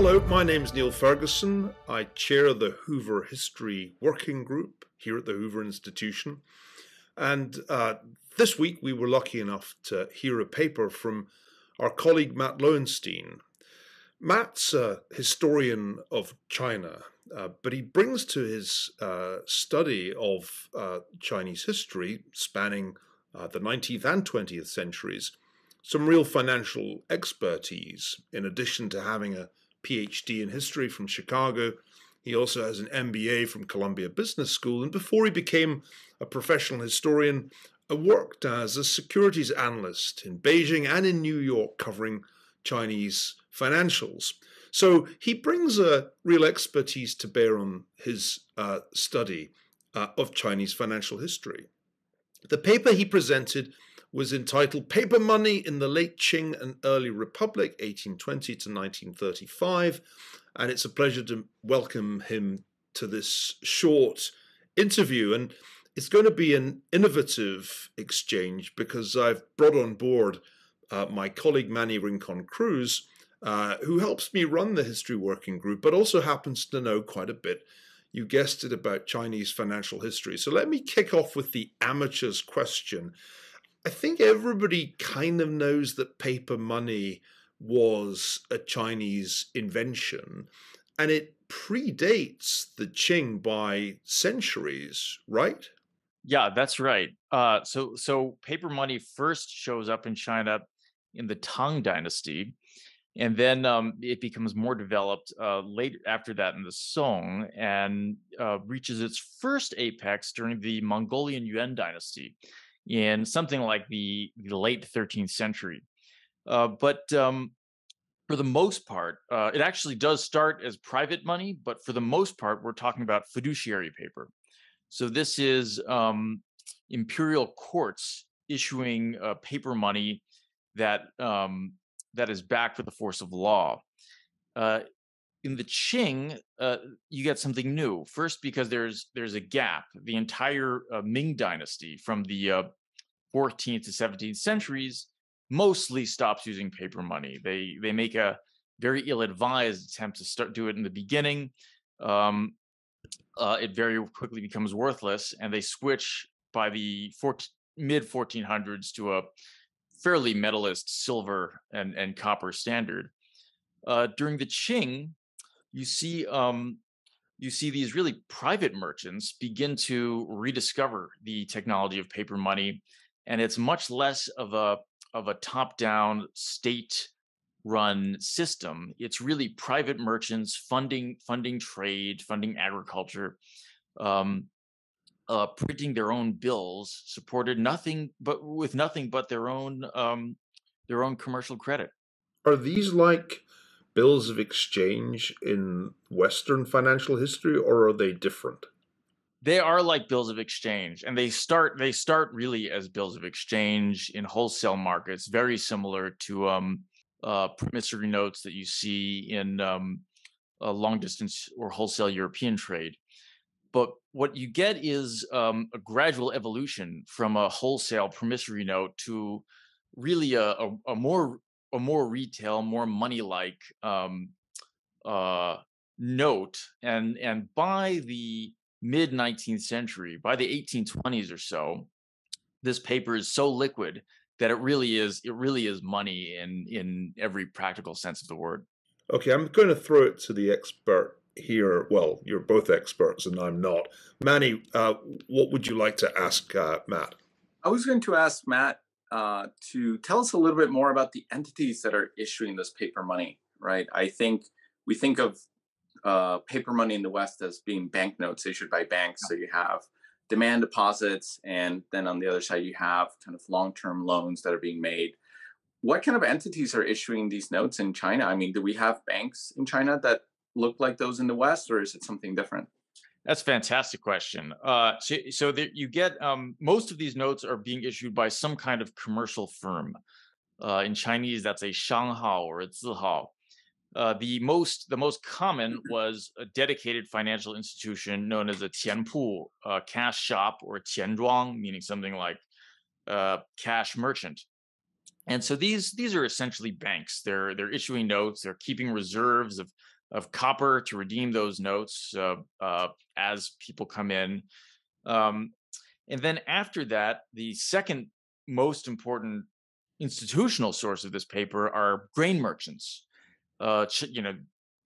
Hello, my name's Niall Ferguson. I chair the Hoover History Working Group here at the Hoover Institution. And uh, this week we were lucky enough to hear a paper from our colleague Matt Lowenstein. Matt's a historian of China, uh, but he brings to his uh, study of uh, Chinese history, spanning uh, the 19th and 20th centuries, some real financial expertise, in addition to having a PhD in history from Chicago. He also has an MBA from Columbia Business School, and before he became a professional historian, uh, worked as a securities analyst in Beijing and in New York, covering Chinese financials. So he brings a real expertise to bear on his uh, study uh, of Chinese financial history. The paper he presented was entitled Paper Money in the Late Qing and Early Republic, 1820 to 1935. And it's a pleasure to welcome him to this short interview. And it's going to be an innovative exchange because I've brought on board uh, my colleague Manny Rincon Cruz, uh, who helps me run the history working group, but also happens to know quite a bit. You guessed it about Chinese financial history. So let me kick off with the amateur's question. I think everybody kind of knows that paper money was a Chinese invention and it predates the Qing by centuries, right? Yeah, that's right. Uh, so, so paper money first shows up in China in the Tang Dynasty, and then um, it becomes more developed uh, later after that in the Song, and uh, reaches its first apex during the Mongolian Yuan Dynasty in something like the, the late 13th century. Uh, but um, for the most part, uh, it actually does start as private money, but for the most part, we're talking about fiduciary paper. So this is um, imperial courts issuing uh, paper money that um, that is backed with the force of law. In the Qing, uh, you get something new. First, because there's there's a gap. The entire uh, Ming Dynasty, from the 14th uh, to 17th centuries, mostly stops using paper money. They they make a very ill-advised attempt to start do it in the beginning. Um, uh, it very quickly becomes worthless, and they switch by the 14, mid 1400s to a fairly metalist silver and, and copper standard. Uh, during the Qing, you see um, you see these really private merchants begin to rediscover the technology of paper money, and it's much less of a of a top-down state run system. It's really private merchants funding funding trade, funding agriculture, um, uh, printing their own bills, supported nothing but with nothing but their own um, their own commercial credit. Are these like bills of exchange in Western financial history, or are they different? They are like bills of exchange, and they start they start really as bills of exchange in wholesale markets, very similar to um, uh, promissory notes that you see in um, long distance or wholesale European trade. But what you get is um, a gradual evolution from a wholesale promissory note to really a, a, a more a more retail, more money like um, uh, note. And and by the mid 19th century, by the 1820s or so, this paper is so liquid that it really is it really is money in in every practical sense of the word. Okay, I'm going to throw it to the expert here. Well, you're both experts, and I'm not. Manny, uh, what would you like to ask uh, Matt? I was going to ask Matt uh, to tell us a little bit more about the entities that are issuing this paper money. Right, I think we think of uh, paper money in the West as being banknotes issued by banks. So you have demand deposits, and then on the other side, you have kind of long term loans that are being made. What kind of entities are issuing these notes in China? I mean, do we have banks in China that look like those in the West, or is it something different? That's a fantastic question. Uh, so, so you get um, most of these notes are being issued by some kind of commercial firm. Uh, in Chinese, that's a shanghao or a zihao. Uh, the most the most common mm-hmm. was a dedicated financial institution known as a qianpu, a cash shop, or qianzhuang, meaning something like uh, cash merchant. And so these these are essentially banks. They're they're issuing notes. They're keeping reserves of of copper to redeem those notes uh, uh, as people come in. Um, and then after that, the second most important institutional source of this paper are grain merchants. Uh, you know,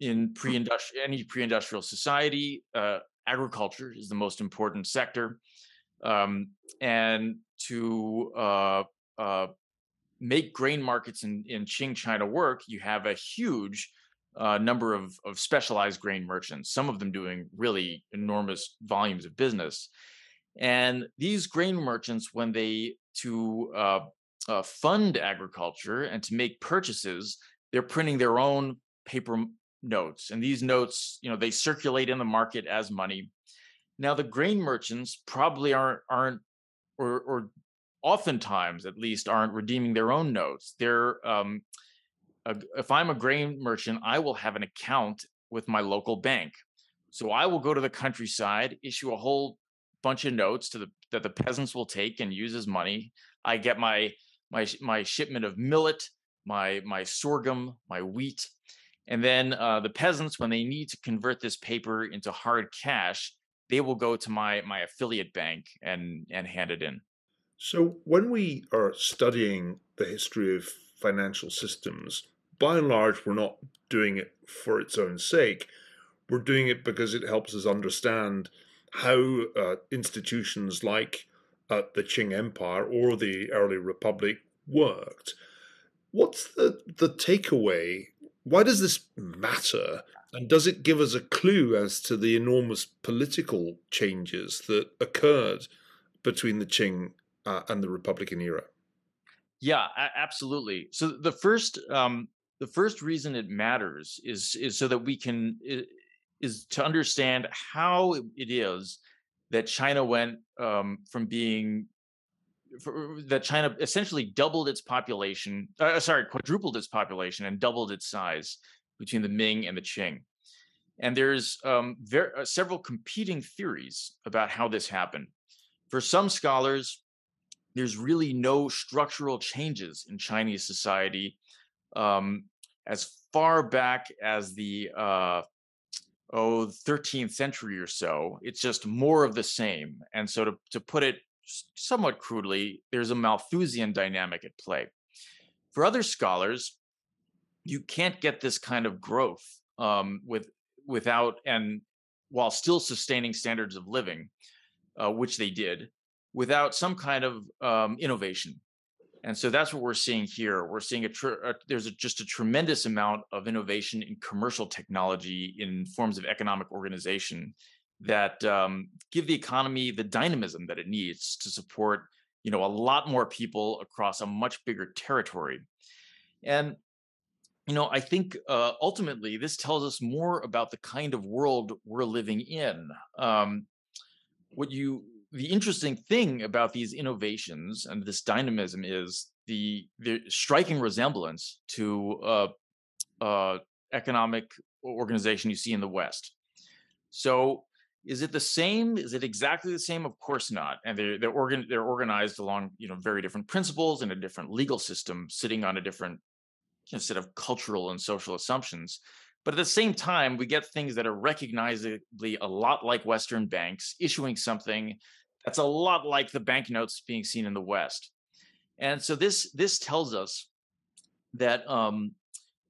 in pre-industrial any pre-industrial society, uh, agriculture is the most important sector, um, and to uh, uh, make grain markets in, in Qing China work, you have a huge uh, number of, of specialized grain merchants, some of them doing really enormous volumes of business. And these grain merchants, when they to uh, uh, fund agriculture and to make purchases, they're printing their own paper notes, and these notes, you know, they circulate in the market as money. Now, the grain merchants probably aren't aren't or or oftentimes at least aren't redeeming their own notes. They're um, a, if I'm a grain merchant, I will have an account with my local bank. So I will go to the countryside, issue a whole bunch of notes to the that the peasants will take and use as money. I get my my my shipment of millet, my my sorghum, my wheat, and then uh, the peasants, when they need to convert this paper into hard cash, they will go to my my affiliate bank and and hand it in. So when we are studying the history of financial systems, by and large, we're not doing it for its own sake. We're doing it because it helps us understand how uh, institutions like uh, the Qing Empire or the early Republic worked. What's the, the takeaway? Why does this matter? And does it give us a clue as to the enormous political changes that occurred between the Qing uh, and the Republican era? Yeah, absolutely. So the first um, the first reason it matters is is so that we can is to understand how it is that China went um, from being that China essentially doubled its population, uh, sorry, quadrupled its population and doubled its size between the Ming and the Qing. And there's um, ver- uh, several competing theories about how this happened. For some scholars, there's really no structural changes in Chinese society um, as far back as the uh, oh 13th century or so. It's just more of the same. And so to, to put it somewhat crudely, there's a Malthusian dynamic at play. For other scholars, you can't get this kind of growth um, with without and while still sustaining standards of living, uh, which they did, without some kind of um, innovation. And so that's what we're seeing here. We're seeing a, tr- a there's a, just a tremendous amount of innovation in commercial technology in forms of economic organization that um, give the economy the dynamism that it needs to support you know a lot more people across a much bigger territory and you know i think uh, ultimately this tells us more about the kind of world we're living in um, what you the interesting thing about these innovations and this dynamism is the the striking resemblance to uh, uh, economic organization you see in the west so is it the same? Is it exactly the same? Of course not. And they're they're organ they're organized along you know very different principles and a different legal system, sitting on a different you know, set of cultural and social assumptions. But at the same time, we get things that are recognizably a lot like Western banks issuing something that's a lot like the banknotes being seen in the West. And so this this tells us that um,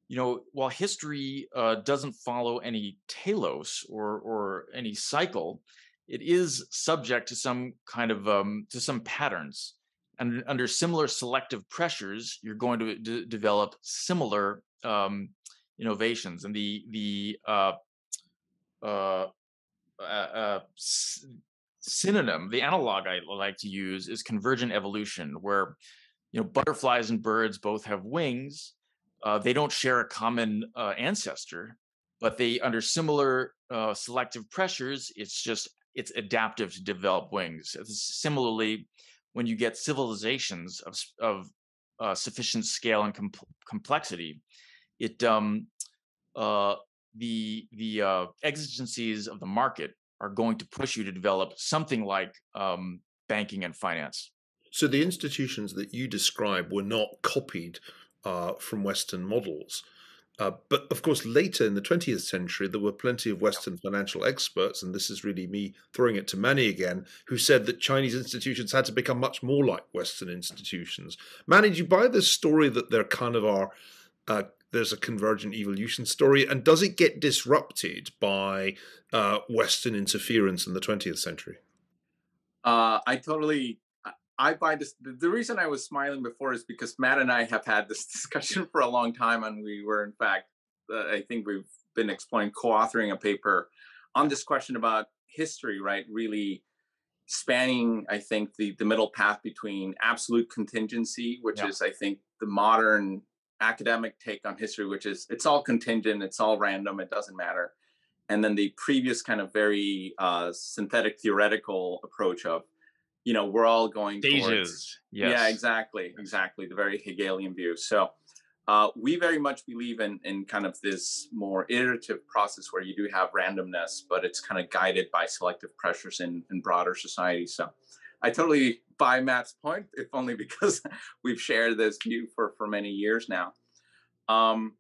you know, while history uh, doesn't follow any telos or or any cycle, it is subject to some kind of um, to some patterns. And under similar selective pressures, you're going to d- develop similar um, innovations. And the the uh, uh, uh, uh synonym, the analog I like to use is convergent evolution, where you know butterflies and birds both have wings, uh, they don't share a common uh, ancestor, but they under similar uh, selective pressures, it's just it's adaptive to develop wings. Similarly, when you get civilizations of of uh, sufficient scale and com- complexity, it um, uh, the the uh, exigencies of the market are going to push you to develop something like um, banking and finance. So the institutions that you describe were not copied uh, from Western models. Uh, but of course, later in the 20th century, there were plenty of Western financial experts, and this is really me throwing it to Manny again, who said that Chinese institutions had to become much more like Western institutions. Manny, do you buy this story that there kind of are, uh, there's a convergent evolution story, and does it get disrupted by uh, Western interference in the 20th century? Uh, I totally I buy this. The reason I was smiling before is because Matt and I have had this discussion for a long time, and we were, in fact, uh, I think we've been exploring co-authoring a paper on this question about history, right? Really spanning, I think, the the middle path between absolute contingency, which yeah. is, I think, the modern academic take on history, which is it's all contingent, it's all random, it doesn't matter, and then the previous kind of very uh, synthetic theoretical approach of you know we're all going stages towards, yes. yeah exactly exactly the very hegelian view. So uh, we very much believe in in kind of this more iterative process where you do have randomness but it's kind of guided by selective pressures in in broader society. So i totally buy matt's point if only because we've shared this view for for many years now. Um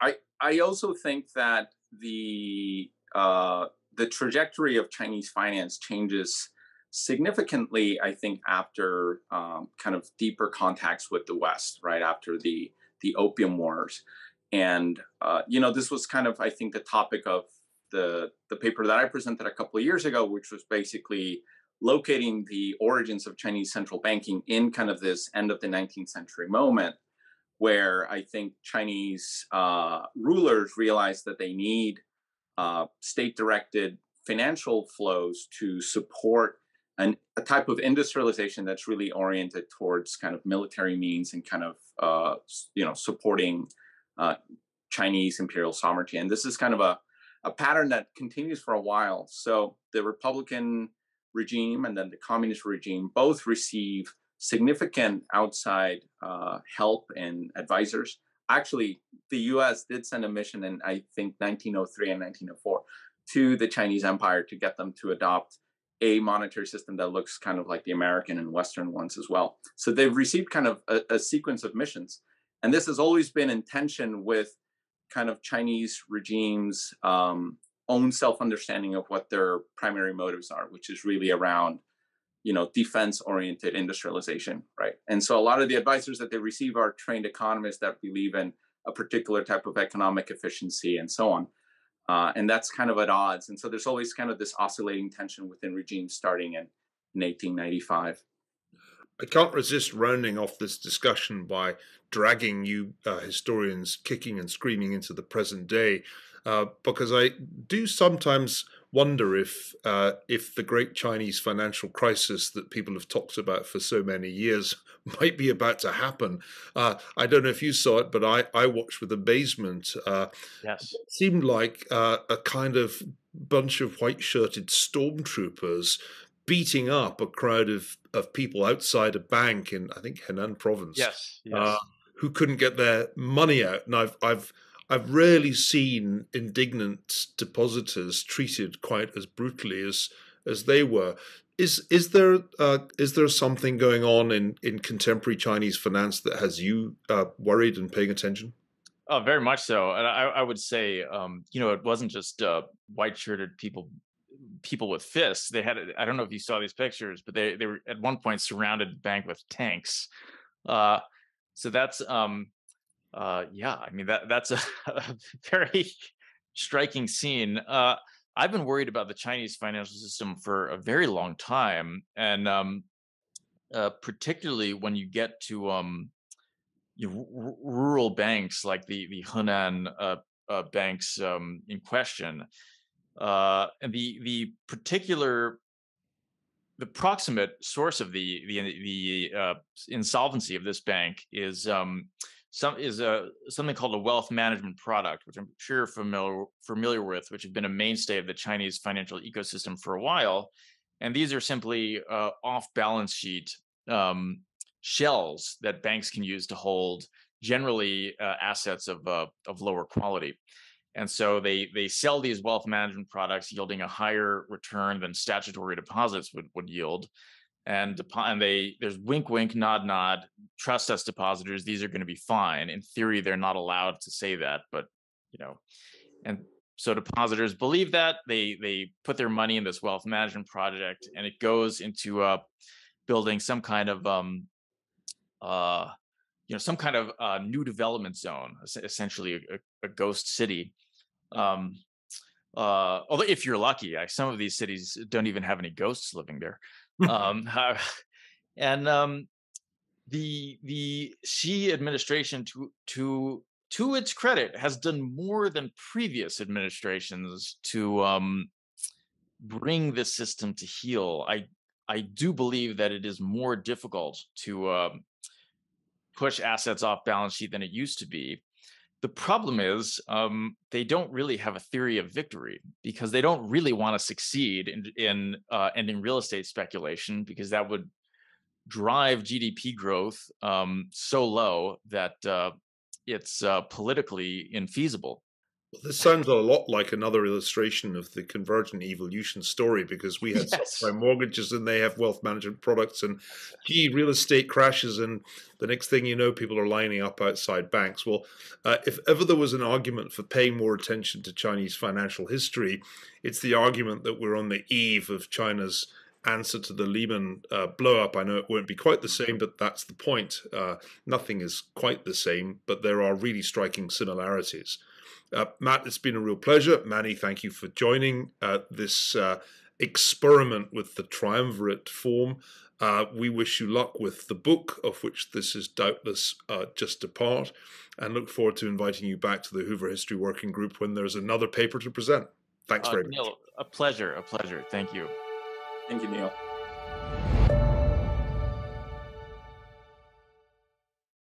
i i also think that the uh the trajectory of chinese finance changes significantly, I think, after um, kind of deeper contacts with the West, right after the the Opium Wars, and uh, you know this was kind of I think the topic of the the paper that I presented a couple of years ago, which was basically locating the origins of Chinese central banking in kind of this end of the 19th century moment, where I think Chinese uh, rulers realized that they need uh, state directed financial flows to support an, a type of industrialization that's really oriented towards kind of military means and kind of uh, you know supporting uh, Chinese imperial sovereignty. And this is kind of a, a pattern that continues for a while. So the Republican regime and then the communist regime both receive significant outside uh, help and advisors. Actually, the U.S. did send a mission in I think 1903 and 1904 to the Chinese Empire to get them to adopt a monetary system that looks kind of like the American and Western ones as well. So they've received kind of a, a, sequence of missions. And this has always been in tension with kind of Chinese regimes' um, own self understanding of what their primary motives are, which is really around you know defense oriented industrialization right and so a lot of the advisors that they receive are trained economists that believe in a particular type of economic efficiency and so on uh, and that's kind of at odds. And so there's always kind of this oscillating tension within regimes starting in, in 1895. I can't resist rounding off this discussion by dragging you uh, historians kicking and screaming into the present day, uh, because I do sometimes wonder if uh, if the great Chinese financial crisis that people have talked about for so many years might be about to happen. Uh, I don't know if you saw it, but I, I watched with amazement. Uh, yes, it seemed like uh, a kind of bunch of white shirted stormtroopers beating up a crowd of, of people outside a bank in I think Henan province. Yes, yes. Uh, who couldn't get their money out, and I've I've I've rarely seen indignant depositors treated quite as brutally as as they were. Is is there uh, is there something going on in, in contemporary Chinese finance that has you uh, worried and paying attention? Oh, very much so. And I, I would say, um, you know, it wasn't just uh, white shirted people people with fists. They had I don't know if you saw these pictures, but they they were at one point surrounded the bank with tanks. Uh, so that's um, uh, yeah, I mean that that's a, a very striking scene. Uh, I've been worried about the Chinese financial system for a very long time, and um, uh, particularly when you get to um, you know, r- rural banks like the the Henan uh, uh, banks um, in question, uh, and the the particular the proximate source of the the the insolvency of this bank is um, some is a something called a wealth management product, which I'm sure you're familiar familiar with, which have been a mainstay of the Chinese financial ecosystem for a while. And these are simply uh, off balance sheet um, shells that banks can use to hold generally uh, assets of uh, of lower quality. And so they they sell these wealth management products yielding a higher return than statutory deposits would would yield. And and they there's wink wink nod nod trust us depositors these are going to be fine. In theory they're not allowed to say that but you know and so depositors believe that they they put their money in this wealth management project and it goes into uh building some kind of um uh you know some kind of uh, new development zone essentially a, a ghost city. Um uh although if you're lucky some of these cities don't even have any ghosts living there um, and um, the the Xi administration, to to to its credit, has done more than previous administrations to um, bring the system to heel. I I do believe that it is more difficult to uh, push assets off balance sheet than it used to be. The problem is um, they don't really have a theory of victory because they don't really want to succeed in, in uh, ending real estate speculation because that would drive GDP growth um, so low that uh, it's uh, politically infeasible. Well, this sounds a lot like another illustration of the convergent evolution story because we had yes. subprime mortgages and they have wealth management products, and gee, real estate crashes, and the next thing you know, people are lining up outside banks. Well, uh, if ever there was an argument for paying more attention to Chinese financial history, it's the argument that we're on the eve of China's answer to the Lehman uh, blowup. I know it won't be quite the same, but that's the point. Uh, nothing is quite the same, but there are really striking similarities. Uh, Matt, it's been a real pleasure. Manny, thank you for joining uh, this uh, experiment with the triumvirate form. Uh, we wish you luck with the book, of which this is doubtless uh, just a part, and look forward to inviting you back to the Hoover History Working Group when there's another paper to present. Thanks uh, very Niall, much. Niall, a pleasure, a pleasure. Thank you. Thank you, Niall.